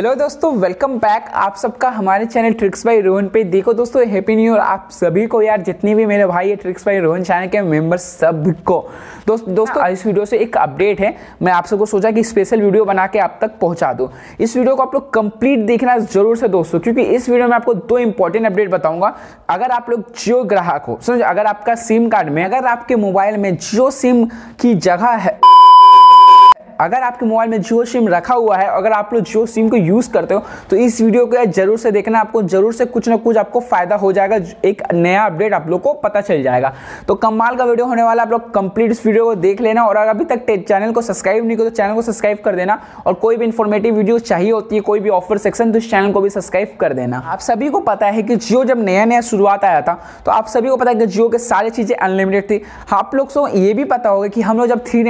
Hello दोस्तों welcome back आप सबका हमारे चैनल ट्रिक्स बाई रोहन पे। देखो दोस्तों हैप्पी न्यू ईयर आप सभी को यार, जितनी भी मेरे भाई है ट्रिक्स बाई रोहन चैनल के मेंबर्स सबको। दोस्त, दोस्तों इस वीडियो से एक अपडेट है। मैं आप सबको सोचा कि स्पेशल वीडियो बना के आप तक पहुँचा दूँ। इस वीडियो को आप लोग कंप्लीट देखना ज़रूर से दोस्तों, क्योंकि इस वीडियो में आपको दो इंपॉर्टेंट अपडेट बताऊँगा। अगर आप लोग जियो ग्राहक हो, समझ, अगर आपका सिम कार्ड में, अगर आपके मोबाइल में जियो सिम की जगह है अगर आपके मोबाइल में जियो सिम रखा हुआ है, अगर आप लोग जियो सिम को यूज़ करते हो तो इस वीडियो को ज़रूर से देखना, आपको ज़रूर से कुछ ना कुछ आपको फ़ायदा हो जाएगा, एक नया अपडेट आप लोग को पता चल जाएगा। तो कमाल का वीडियो होने वाला आप लोग कंप्लीट इस वीडियो को देख लेना, और अगर अभी तक चैनल को सब्सक्राइब नहीं करो तो चैनल को सब्सक्राइब कर देना, और कोई भी इन्फॉर्मेटिव वीडियो चाहिए होती है, कोई भी ऑफ़र सेक्शन तो इस चैनल को भी सब्सक्राइब कर देना। आप सभी को पता है कि जियो जब नया नया शुरुआत आया था तो आप सभी को पता है कि जियो के सारी चीज़ें अनलिमिटेड थी। आप लोग को ये भी पता होगा कि हम लोग जब थ्री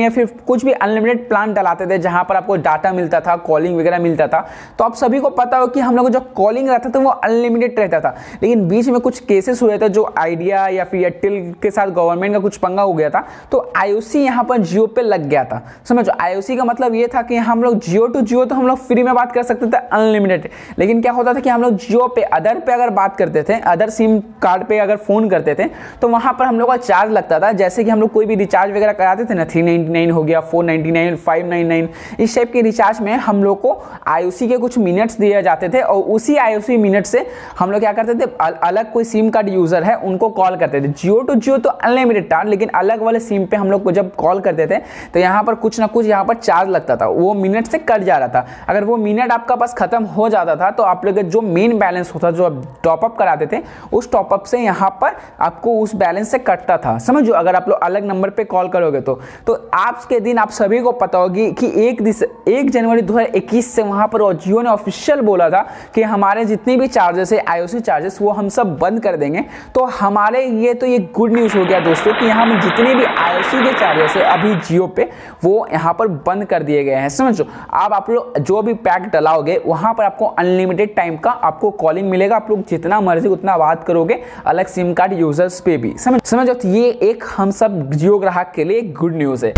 या फिर कुछ भी अनलिमिटेड प्लान डलाते थे जहाँ पर आपको डाटा मिलता था कॉलिंग वगैरह मिलता था। तो आप सभी को पता हो कि हम लोग जो कॉलिंग रहता था वो अनलिमिटेड रहता था। लेकिन बीच में कुछ केसेस हुए थे जो आइडिया या फिर एयरटेल के साथ गवर्नमेंट का कुछ पंगा हो गया था तो आईओसी यहाँ पर जियो पे लग गया था। समझो आईओसी का मतलब ये था कि हम लोग जियो टू जियो तो हम लोग फ्री में बात कर सकते थे अनलिमिटेड लेकिन क्या होता था कि हम लोग जियो पे अदर पे अगर बात करते थे अदर सिम कार्ड पे अगर फ़ोन करते थे तो वहाँ पर हम लोग का चार्ज लगता था। जैसे कि हम लोग कोई भी रिचार्ज वगैरह कराते थे ना थ्री हो गया four nine five nine nine इस टाइप के रिचार्ज में हम लोग को आई के कुछ मिनट्स दिए जाते थे और उसी आई मिनट से हम लोग क्या करते थे? अलग कोई सिम कार्ड यूज़र है, उनको कॉल करते थे। जियो टू जियो तो अनलिमिटेड था, लेकिन अलग वाले सिम पे हम लोग को जब कॉल करते थे तो यहाँ पर कुछ ना कुछ यहाँ पर चार्ज लगता था। वो मिनट से कट जा रहा था। अगर वो मिनट आपका पास खत्म हो जाता था तो आप लोग जो मेन बैलेंस होता जो आप टॉपअप कराते थे, उस टॉपअप से यहाँ पर आपको उस बैलेंस से कटता था। समझो, अगर आप लोग अलग नंबर पे कॉल करोगे तो। तो आज के दिन आप सभी को पता होगी कि एक एक जनवरी 2021 से वहाँ पर जियो ने ऑफिशियल बोला था कि हमारे जितने भी चार्जेस है आईओसी चार्जेस वो हम सब बंद कर देंगे। तो हमारे ये तो ये गुड न्यूज़ हो गया दोस्तों कि यहाँ जितने भी आईओसी के चार्जेस है, अभी जियो पे, वो यहाँ पर बंद कर दिए गए हैं। समझो अब आप लोग जो भी पैक डलाओगे वहाँ पर आपको अनलिमिटेड टाइम का आपको कॉलिंग मिलेगा। आप लोग जितना मर्ज़ी उतना बात करोगे, अलग सिम कार्ड यूज़र्स पे भी। समझ, समझो तो ये एक हम सब जियो ग्राहक के लिए गुड न्यूज़ है।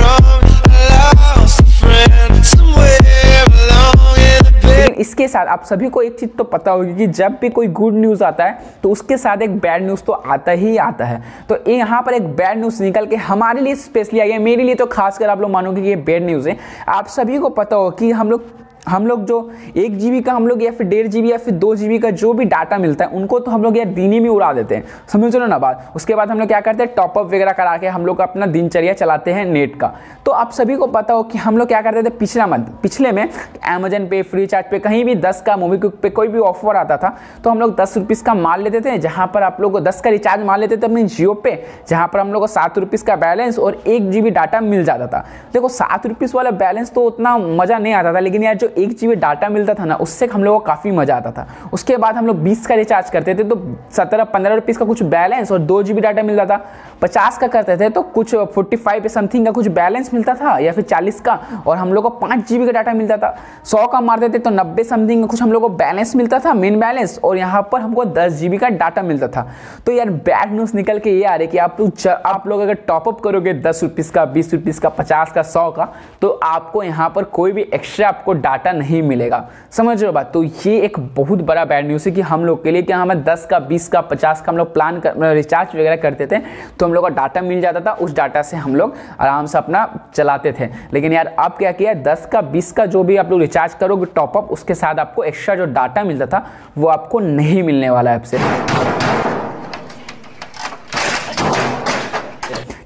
इसके साथ आप सभी को एक चीज़ तो पता होगी कि जब भी कोई गुड न्यूज़ आता है तो उसके साथ एक बैड न्यूज़ तो आता ही आता है। तो यहाँ पर एक बैड न्यूज़ निकल के हमारे लिए स्पेशली आई है। मेरे लिए तो खासकर आप लोग मानोगे कि ये बैड न्यूज़ है। आप सभी को पता हो कि हम लोग हम लोग जो एक जीबी का हम लोग या फिर डेढ़ जीबी या फिर दो जीबी का जो भी डाटा मिलता है, उनको तो हम लोग यार दीनी में उड़ा देते हैं। समझ लो ना बात? उसके बाद हम लोग क्या करते हैं? टॉपअप वगैरह करा के हम लोग अपना दिनचर्या चलाते हैं नेट का। तो आप सभी को पता हो कि हम लोग क्या करते थे? पिछला मंथ, पिछले में अमेजन पे फ्री चार्ज पे कहीं भी दस का मूवी पे कोई भी ऑफ़र आता था तो हम लोग दस रुपीज़ का माल लेते थे, जहाँ पर आप लोग को दस का रिचार्ज माल लेते थे अपने जियो पे जहाँ पर हम लोग को सात रुपीज़ का बैलेंस और एक जी डाटा मिल जाता था। देखो, सात रुपीज़ वाला बैलेंस तो उतना मज़ा नहीं आता था, लेकिन यार जो एक जी डाटा मिलता था ना, उससे हम लोग को काफ़ी मज़ा आता था। उसके बाद हम लोग बीस का रिचार्ज करते थे तो सत्रह, पंद्रह रुपीज़ का कुछ बैलेंस और दो जीबी डाटा मिलता था। पचास का करते थे तो कुछ फोर्टी फाइव समथिंग का कुछ बैलेंस मिलता था, या फिर चालीस का, और हम लोग को पाँच जी का डाटा मिलता था। सौ का मारते थे तो नब्बे समथिंग का कुछ हम लोग को बैलेंस मिलता था मेन बैलेंस और यहाँ पर हमको दस जी का डाटा मिलता था। तो यार बैड न्यूज़ निकल के ये आ रही कि आप लोग आप लोग अगर टॉपअप करोगे, दस रुपीज़ का, बीस रुपीज़ का, पचास का, सौ का तो आपको यहाँ पर कोई भी एक्स्ट्रा आपको डाटा नहीं मिलेगा। समझ रहे हो बात? तो ये एक बहुत बड़ा बैड न्यूज़ है कि हम लोग के लिए कि हमें दस का, बीस का, पचास का हम लोग प्लान कर रिचार्ज वगैरह करते थे तो हम लोग का डाटा मिल जाता था, उस डाटा से हम लोग आराम से अपना चलाते थे। लेकिन यार, अब क्या किया दस का, बीस का जो भी आप लोग रिचार्ज करोगे टॉपअप उसके साथ आपको एक्स्ट्रा जो डाटा मिलता था, वो आपको नहीं मिलने वाला है आपसे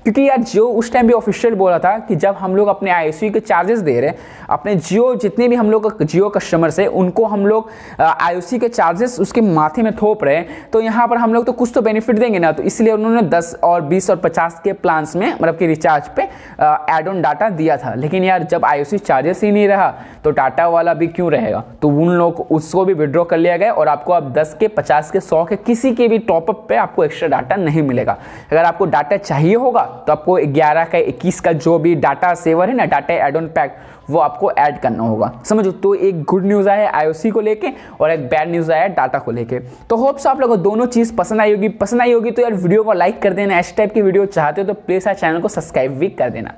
क्योंकि यार जियो उस टाइम भी ऑफिशियल बोला था कि जब हम लोग अपने आई के चार्जेस दे रहे हैं, अपने जियो जितने भी हम लोग जियो कस्टमर्स है, उनको हम लोग आई के चार्जेस उसके माथे में थोप रहे हैं। तो यहाँ पर हम लोग तो कुछ तो बेनिफिट देंगे ना तो इसलिए उन्होंने 10 और 20 और 50 के प्लान्स में मतलब कि रिचार्ज पे एड ऑन डाटा दिया था। लेकिन यार जब आई चार्जेस ही नहीं रहा तो डाटा वाला भी क्यों रहेगा? तो उन लोग, उसको भी विड्रॉ कर लिया गया और आपको अब दस के, पचास के, सौ के, किसी के भी टॉपअप पर आपको एक्स्ट्रा डाटा नहीं मिलेगा। अगर आपको डाटा चाहिए होगा तो आपको 11 का 21 का जो भी डाटा सेवर है ना डाटा एड ऑन पैक वो आपको ऐड करना होगा। समझो तो एक गुड न्यूज़ आया आईओसी को लेके और एक बैड न्यूज़ आया डाटा को लेके। तो होप्स आप लोगों को दोनों चीज़ पसंद आई होगी। पसंद आई होगी तो यार वीडियो को लाइक कर देना। इस टाइप की वीडियो चाहते हो तो प्लीज़ यार चैनल को सब्सक्राइब भी कर देना।